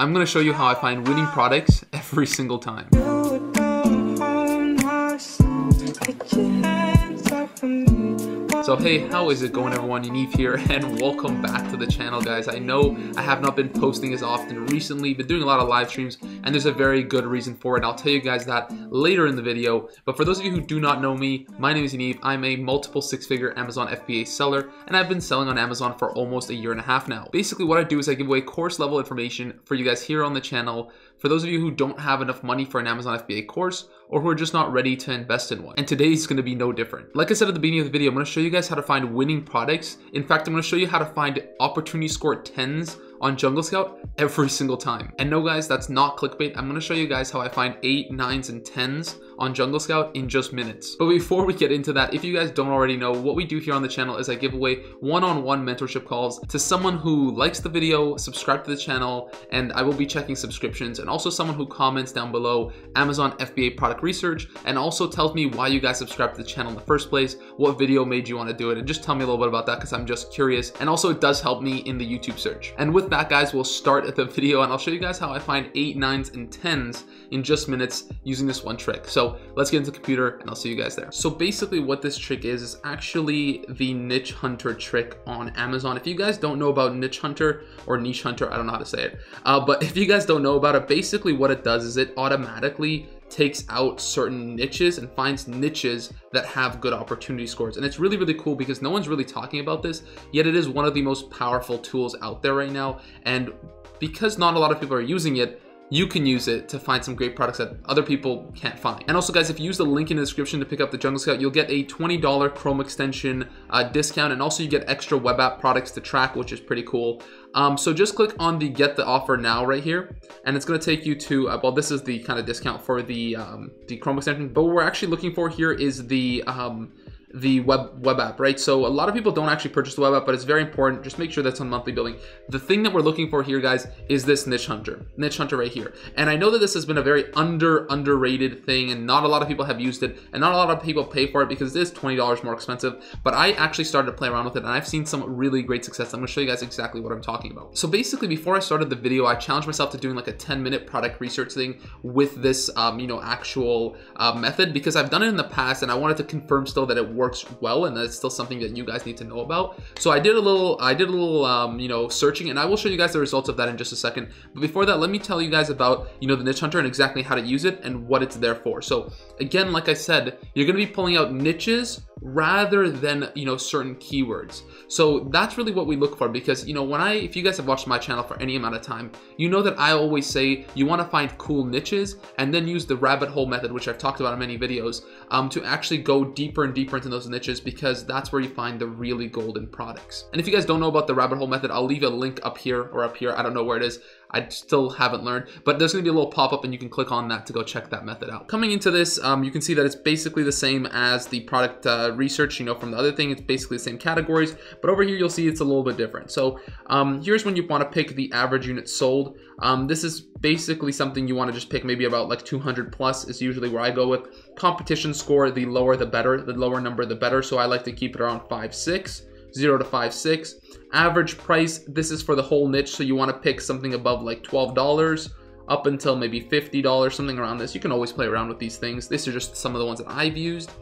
I'm gonna show you how I find winning products every single time. So hey, how is it going everyone? Yaniv here and welcome back to the channel guys. I know I have not been posting as often recently, been doing a lot of live streams and there's a very good reason for it. I'll tell you guys that later in the video. But for those of you who do not know me, my name is Yaniv. I'm a multiple six-figure Amazon FBA seller and I've been selling on Amazon for almost a year and a half now. Basically what I do is I give away course level information for you guys here on the channel for those of you who don't have enough money for an Amazon FBA course or who are just not ready to invest in one. And today is gonna be no different. Like I said at the beginning of the video, I'm gonna show you guys how to find winning products. In fact, I'm gonna show you how to find opportunity score 10s on Jungle Scout every single time. And no guys, that's not clickbait. I'm gonna show you guys how I find 8, 9s, and 10s on Jungle Scout in just minutes. But before we get into that, if you guys don't already know, what we do here on the channel is I give away one-on-one -on -one mentorship calls to someone who likes the video, subscribe to the channel, and I will be checking subscriptions, and also someone who comments down below Amazon FBA product research, and also tells me why you guys subscribed to the channel in the first place, what video made you want to do it, and just tell me a little bit about that because I'm just curious. And also it does help me in the YouTube search. And with that guys, we'll start at the video and I'll show you guys how I find eight, nines, and 10s in just minutes using this one trick. So let's get into the computer and I'll see you guys there. So basically what this trick is, is actually the niche hunter trick on Amazon. If you guys don't know about niche hunter or niche hunter, I don't know how to say it. Uh, but if you guys don't know about it, basically what it does is it automatically takes out certain niches and finds niches that have good opportunity scores. And it's really, really cool because no one's really talking about this, yet it is one of the most powerful tools out there right now. And because not a lot of people are using it, you can use it to find some great products that other people can't find. And also guys, if you use the link in the description to pick up the Jungle Scout, you'll get a $20 Chrome extension uh, discount and also you get extra web app products to track, which is pretty cool. Um, so just click on the get the offer now right here and it's going to take you to, uh, well, this is the kind of discount for the, um, the Chrome extension, but what we're actually looking for here is the, um, the web web app, right? So a lot of people don't actually purchase the web app, but it's very important. Just make sure that's on monthly billing. The thing that we're looking for here, guys, is this niche hunter, niche hunter right here. And I know that this has been a very under underrated thing, and not a lot of people have used it, and not a lot of people pay for it because it is twenty dollars more expensive. But I actually started to play around with it, and I've seen some really great success. I'm gonna show you guys exactly what I'm talking about. So basically, before I started the video, I challenged myself to doing like a 10 minute product research thing with this, um, you know, actual uh, method because I've done it in the past, and I wanted to confirm still that it works well, and that's still something that you guys need to know about. So I did a little, I did a little, um, you know, searching, and I will show you guys the results of that in just a second. But before that, let me tell you guys about, you know, the niche hunter and exactly how to use it and what it's there for. So again, like I said, you're gonna be pulling out niches rather than you know certain keywords. So that's really what we look for because you know when i if you guys have watched my channel for any amount of time you know that i always say you want to find cool niches and then use the rabbit hole method which i've talked about in many videos um, to actually go deeper and deeper into those niches because that's where you find the really golden products. And if you guys don't know about the rabbit hole method i'll leave a link up here or up here i don't know where it is I still haven't learned, but there's gonna be a little pop-up and you can click on that to go check that method out. Coming into this, um, you can see that it's basically the same as the product uh, research, you know, from the other thing, it's basically the same categories, but over here you'll see it's a little bit different. So um, here's when you wanna pick the average unit sold. Um, this is basically something you wanna just pick maybe about like 200 plus is usually where I go with. Competition score, the lower the better, the lower number the better, so I like to keep it around five, six. 0 to 5, 6. Average price, this is for the whole niche, so you want to pick something above like $12 up until maybe $50, something around this. You can always play around with these things. These are just some of the ones that I've used.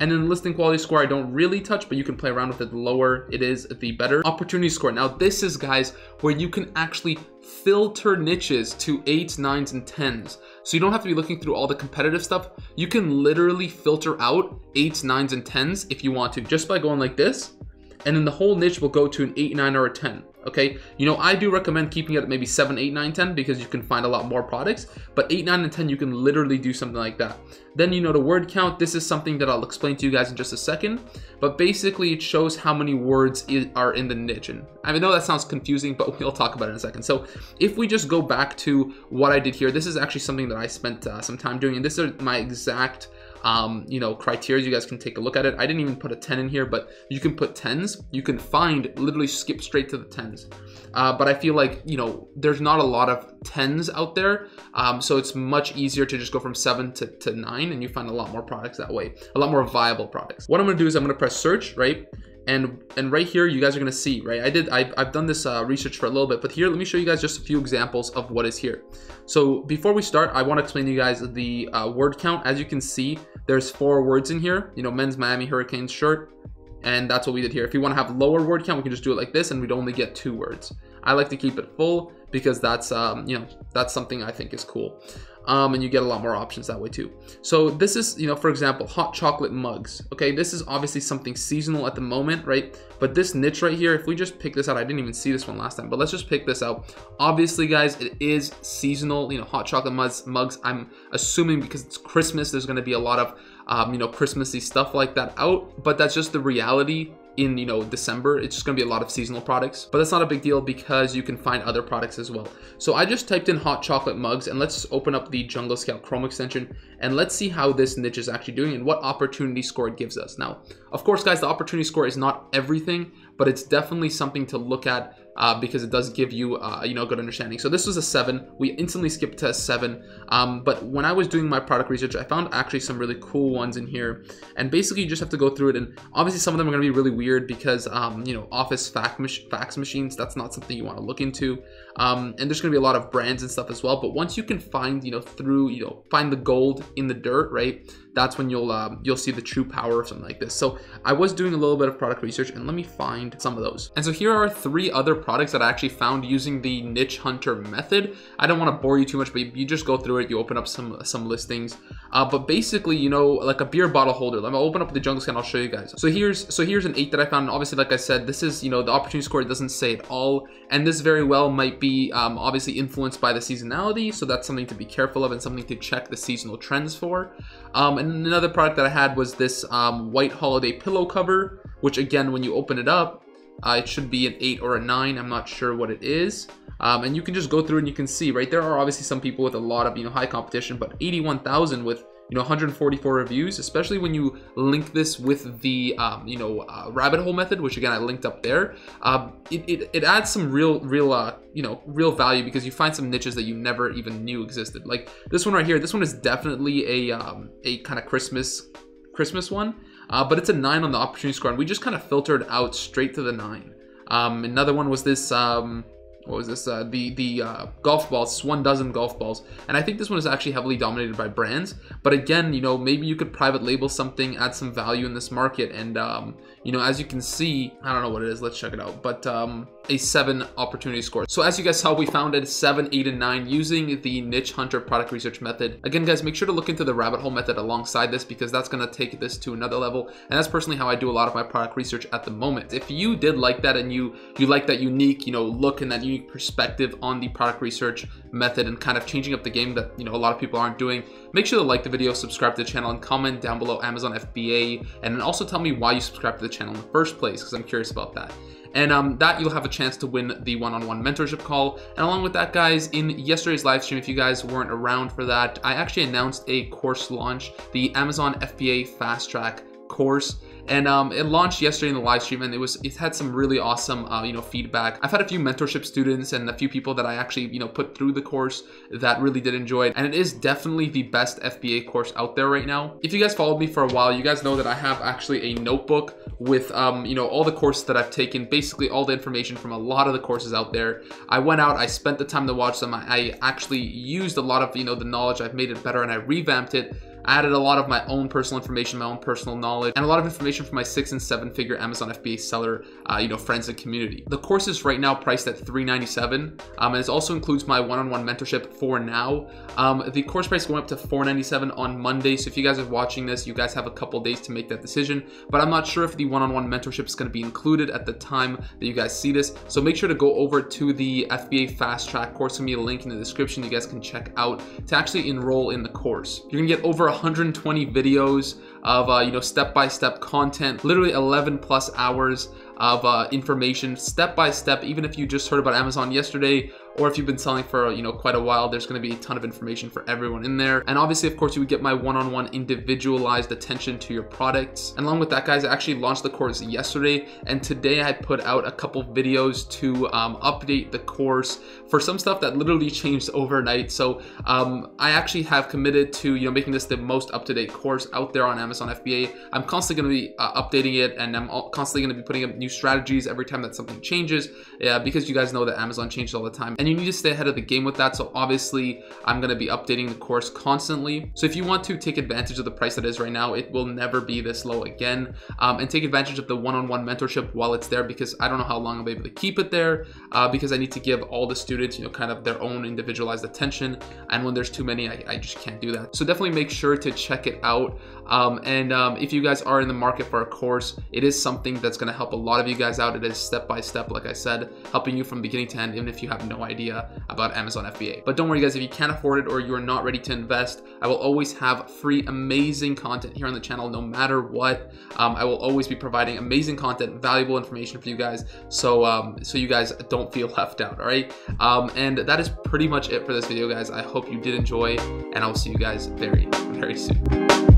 And then listing quality score, I don't really touch, but you can play around with it. The lower it is, the better. Opportunity score. Now, this is, guys, where you can actually filter niches to 8s, 9s, and 10s. So you don't have to be looking through all the competitive stuff. You can literally filter out 8s, 9s, and 10s if you want to, just by going like this and then the whole niche will go to an 8, 9, or a 10. Okay, you know, I do recommend keeping it at maybe 7, 8, 9, 10 because you can find a lot more products, but 8, 9, and 10, you can literally do something like that. Then, you know, the word count, this is something that I'll explain to you guys in just a second, but basically it shows how many words are in the niche. And I know that sounds confusing, but we'll talk about it in a second. So if we just go back to what I did here, this is actually something that I spent uh, some time doing, and this is my exact um, you know, criteria. You guys can take a look at it. I didn't even put a 10 in here, but you can put 10s. You can find, literally skip straight to the 10s. Uh, but I feel like, you know, there's not a lot of 10s out there. Um, so it's much easier to just go from 7 to, to 9 and you find a lot more products that way. A lot more viable products. What I'm going to do is I'm going to press search, right? And and right here you guys are gonna see right? I did I've, I've done this uh, research for a little bit but here let me show you guys just a few examples of what is here. So before we start i want to explain to you guys the uh, word count. As you can see there's four words in here you know men's miami hurricanes shirt and that's what we did here. If you want to have lower word count we can just do it like this and we'd only get two words. I like to keep it full because that's um you know that's something i think is cool um, and you get a lot more options that way too. So this is, you know, for example, hot chocolate mugs. Okay, this is obviously something seasonal at the moment, right? But this niche right here, if we just pick this out, I didn't even see this one last time, but let's just pick this out. Obviously, guys, it is seasonal, you know, hot chocolate mugs. mugs I'm assuming because it's Christmas, there's to be a lot of, um, you know, Christmassy stuff like that out, but that's just the reality in you know December it's just gonna be a lot of seasonal products but that's not a big deal because you can find other products as well. So I just typed in hot chocolate mugs and let's open up the jungle scout chrome extension and let's see how this niche is actually doing and what opportunity score it gives us. Now of course guys the opportunity score is not everything but it's definitely something to look at uh, because it does give you, uh, you know, good understanding. So this was a seven. We instantly skipped to a seven. Um, but when I was doing my product research, I found actually some really cool ones in here. And basically, you just have to go through it. And obviously, some of them are going to be really weird because, um, you know, office fax, mach fax machines, that's not something you want to look into. Um, and there's going to be a lot of brands and stuff as well. But once you can find, you know, through, you know, find the gold in the dirt, right? That's when you'll um, you'll see the true power of something like this. So I was doing a little bit of product research, and let me find some of those. And so here are three other products that I actually found using the niche hunter method. I don't want to bore you too much, but you just go through it. You open up some some listings. Uh, but basically, you know, like a beer bottle holder. Let me open up the jungle scout. I'll show you guys. So here's so here's an eight that I found. And obviously, like I said, this is you know the opportunity score. Doesn't say it all, and this very well might be um, obviously influenced by the seasonality. So that's something to be careful of and something to check the seasonal trends for. Um, and another product that I had was this um, white holiday pillow cover, which again, when you open it up, uh, it should be an 8 or a 9. I'm not sure what it is. Um, and you can just go through and you can see, right, there are obviously some people with a lot of, you know, high competition, but 81,000 with you know 144 reviews especially when you link this with the um, you know uh, rabbit hole method which again I linked up there. Uh, it, it, it, adds some real real uh, you know real value because you find some niches that you never even knew existed. Like this one right here this one is definitely a um, a kind of Christmas Christmas one uh, but it's a 9 on the opportunity score and we just kind of filtered out straight to the 9 um, another one was this um, what was this? Uh, the the uh, golf balls, one dozen golf balls, and I think this one is actually heavily dominated by brands. But again, you know, maybe you could private label something, add some value in this market, and um, you know, as you can see, I don't know what it is. Let's check it out. But um, a seven opportunity score. So as you guys saw, we found it seven, eight, and nine using the niche hunter product research method. Again, guys, make sure to look into the rabbit hole method alongside this because that's gonna take this to another level. And that's personally how I do a lot of my product research at the moment. If you did like that and you you like that unique, you know, look and that unique perspective on the product research method and kind of changing up the game that you know a lot of people aren't doing, make sure to like the video, subscribe to the channel, and comment down below Amazon FBA, and then also tell me why you subscribe to the channel in the first place because I'm curious about that. And um, that you'll have a chance to win the one-on-one mentorship call. And along with that, guys, in yesterday's live stream, if you guys weren't around for that, I actually announced a course launch, the Amazon FBA Fast Track course and um, it launched yesterday in the live stream and it was it had some really awesome uh, you know feedback. I've had a few mentorship students and a few people that i actually you know put through the course that really did enjoy it. And it is definitely the best fba course out there right now. If you guys followed me for a while you guys know that i have actually a notebook with um, you know all the courses that i've taken basically all the information from a lot of the courses out there. I went out i spent the time to watch them. I, I actually used a lot of you know the knowledge. I've made it better and i revamped it added a lot of my own personal information, my own personal knowledge, and a lot of information from my six and seven figure Amazon FBA seller, uh, you know, friends and community. The course is right now priced at 397, um, and it also includes my one-on-one mentorship for now. Um, the course price going up to 497 on Monday, so if you guys are watching this, you guys have a couple days to make that decision, but I'm not sure if the one-on-one mentorship is gonna be included at the time that you guys see this, so make sure to go over to the FBA Fast Track course, gonna be a link in the description you guys can check out to actually enroll in the course. You're gonna get over 120 videos of uh, you know step-by-step content, literally 11 plus hours of uh, information step by step. Even if you just heard about Amazon yesterday or if you've been selling for you know quite a while, there's going to be a ton of information for everyone in there. And obviously, of course, you would get my one-on-one individualized attention to your products. And along with that, guys, I actually launched the course yesterday, and today I put out a couple videos to um, update the course for some stuff that literally changed overnight. So um, I actually have committed to you know making this the most up-to-date course out there on Amazon FBA. I'm constantly going to be uh, updating it, and I'm constantly going to be putting up new strategies every time that something changes. Yeah, because you guys know that Amazon changes all the time, and you need to stay ahead of the game with that. So obviously, I'm going to be updating the course constantly. So if you want to take advantage of the price that is right now, it will never be this low again, um, and take advantage of the one-on-one mentorship while it's there because I don't know how long I'll be able to keep it there uh, because I need to give all the students, you know, kind of their own individualized attention. And when there's too many, I, I just can't do that. So definitely make sure to check it out. Um, and um, if you guys are in the market for a course, it is something that's going to help a lot of you guys out. It is step by step, like I said, helping you from beginning to end, even if you have no idea about Amazon FBA. But don't worry, guys, if you can't afford it or you're not ready to invest, I will always have free, amazing content here on the channel no matter what. Um, I will always be providing amazing content, valuable information for you guys, so um, so you guys don't feel left out. All right, um, and that is pretty much it for this video, guys. I hope you did enjoy, and I will see you guys very, very soon.